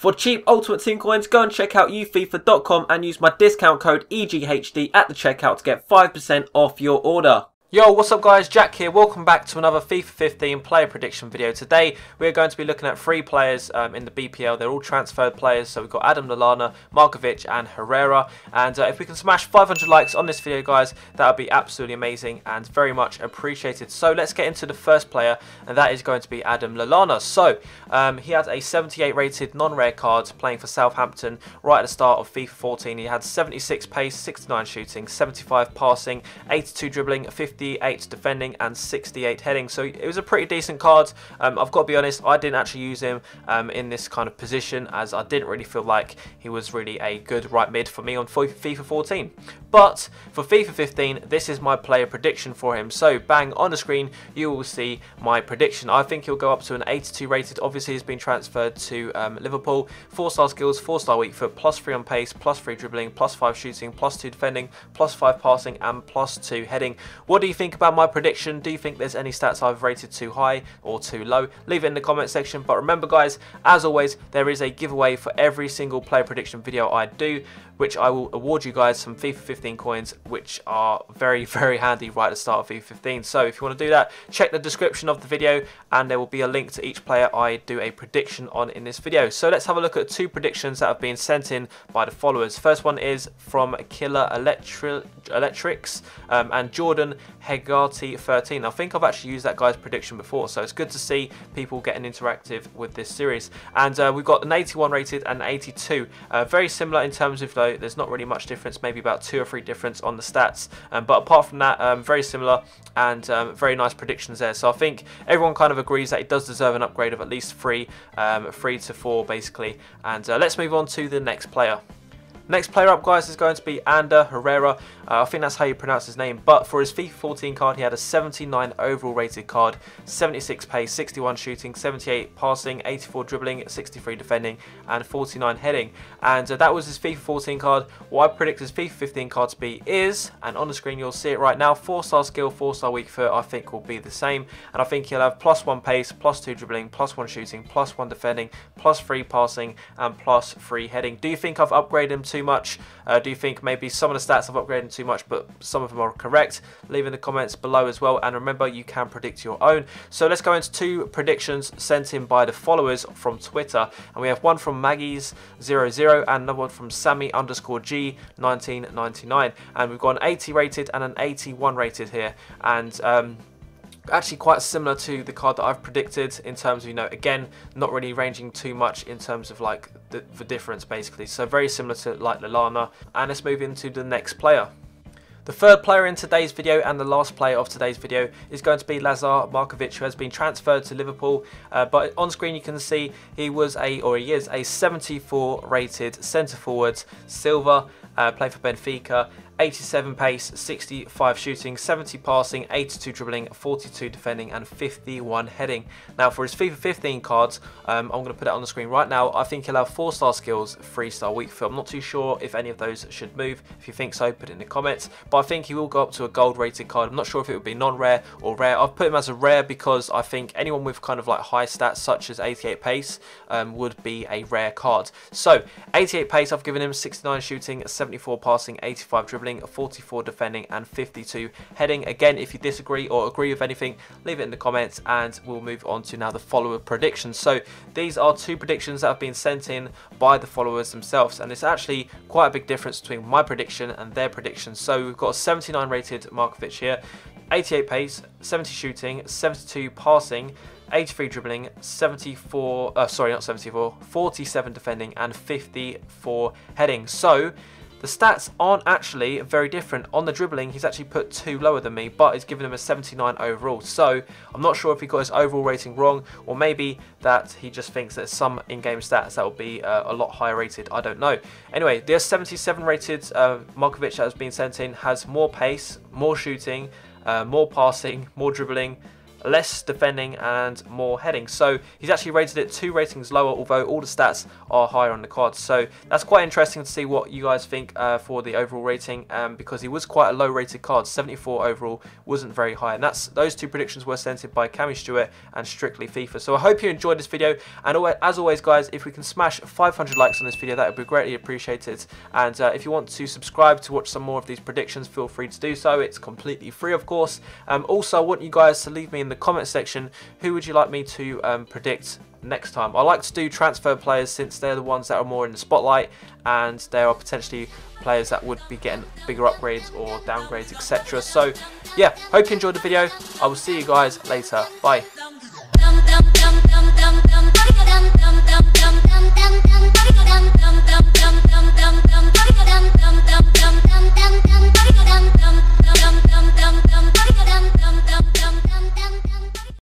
For cheap Ultimate Team coins, go and check out ufifa.com and use my discount code EGHD at the checkout to get 5% off your order. Yo, what's up guys, Jack here. Welcome back to another FIFA 15 player prediction video. Today we're going to be looking at three players um, in the BPL. They're all transferred players, so we've got Adam Lallana, Markovic and Herrera. And uh, if we can smash 500 likes on this video guys, that would be absolutely amazing and very much appreciated. So let's get into the first player, and that is going to be Adam Lallana. So um, he had a 78 rated non-rare card playing for Southampton right at the start of FIFA 14. He had 76 pace, 69 shooting, 75 passing, 82 dribbling, 50 58 defending and 68 heading. So it was a pretty decent card. Um, I've got to be honest, I didn't actually use him um, in this kind of position as I didn't really feel like he was really a good right mid for me on FIFA 14. But for FIFA 15, this is my player prediction for him. So bang on the screen, you will see my prediction. I think he'll go up to an 82 rated. Obviously, he's been transferred to um, Liverpool. Four star skills, four star weak foot, plus three on pace, plus three dribbling, plus five shooting, plus two defending, plus five passing, and plus two heading. What do you think about my prediction? Do you think there's any stats I've rated too high or too low? Leave it in the comment section. But remember guys, as always, there is a giveaway for every single player prediction video I do which I will award you guys some FIFA 15 coins, which are very, very handy right at the start of FIFA 15. So if you want to do that, check the description of the video, and there will be a link to each player I do a prediction on in this video. So let's have a look at two predictions that have been sent in by the followers. First one is from Killer Electri Electrics um, and Jordan Hegati 13. I think I've actually used that guy's prediction before, so it's good to see people getting interactive with this series. And uh, we've got an 81 rated and 82. Uh, very similar in terms of though, there's not really much difference, maybe about two or three difference on the stats. Um, but apart from that, um, very similar and um, very nice predictions there. So I think everyone kind of agrees that it does deserve an upgrade of at least three, um, three to four basically. And uh, let's move on to the next player. Next player up, guys, is going to be Ander Herrera. Uh, I think that's how you pronounce his name. But for his FIFA 14 card, he had a 79 overall rated card, 76 pace, 61 shooting, 78 passing, 84 dribbling, 63 defending, and 49 heading. And uh, that was his FIFA 14 card. What I predict his FIFA 15 card to be is, and on the screen you'll see it right now, 4-star skill, 4-star weak foot, I think will be the same. And I think he'll have plus 1 pace, plus 2 dribbling, plus 1 shooting, plus 1 defending, plus 3 passing, and plus free heading. Do you think I've upgraded him too much? Uh, do you think maybe some of the stats I've upgraded too much, but some of them are correct? Leave in the comments below as well. And remember, you can predict your own. So let's go into two predictions sent in by the followers from Twitter. And we have one from Maggie's00 and another one from Sammy underscore G 1999. And we've got an 80 rated and an 81 rated here. And um, actually quite similar to the card that I've predicted in terms of, you know, again, not really ranging too much in terms of like the, the difference basically. So very similar to like Lallana. And let's move into the next player. The third player in today's video and the last player of today's video is going to be Lazar Markovic who has been transferred to Liverpool uh, but on screen you can see he was a or he is a 74 rated centre forward silver uh, played for Benfica 87 pace, 65 shooting, 70 passing, 82 dribbling, 42 defending and 51 heading. Now for his FIFA 15 cards, um, I'm going to put it on the screen right now. I think he'll have 4 star skills, 3 star weak foot. I'm not too sure if any of those should move. If you think so, put it in the comments. But I think he will go up to a gold rated card. I'm not sure if it would be non-rare or rare. I've put him as a rare because I think anyone with kind of like high stats such as 88 pace um, would be a rare card. So 88 pace, I've given him 69 shooting, 74 passing, 85 dribbling, 44 defending, and 52 heading. Again, if you disagree or agree with anything, leave it in the comments and we'll move on to now the follower predictions. So these are two predictions that have been sent in by the followers themselves, and it's actually quite a big difference between my prediction and their prediction. So we've got a 79 rated Markovic here, 88 pace, 70 shooting, 72 passing, 83 dribbling, 74, uh, sorry, not 74, 47 defending, and 54 heading. So the stats aren't actually very different. On the dribbling, he's actually put two lower than me, but he's given him a 79 overall. So I'm not sure if he got his overall rating wrong, or maybe that he just thinks that some in-game stats that will be uh, a lot higher rated. I don't know. Anyway, the 77 rated uh, Markovic that has been sent in has more pace, more shooting, uh, more passing, more dribbling, less defending and more heading. So he's actually rated it two ratings lower, although all the stats are higher on the card. So that's quite interesting to see what you guys think uh, for the overall rating, um, because he was quite a low rated card. 74 overall wasn't very high, and that's those two predictions were sent by Cammy Stewart and Strictly FIFA. So I hope you enjoyed this video, and as always, guys, if we can smash 500 likes on this video, that would be greatly appreciated. And uh, if you want to subscribe to watch some more of these predictions, feel free to do so. It's completely free, of course. Um, also, I want you guys to leave me in the comment section who would you like me to um, predict next time. I like to do transfer players since they're the ones that are more in the spotlight and there are potentially players that would be getting bigger upgrades or downgrades etc. So yeah, hope you enjoyed the video. I will see you guys later. Bye.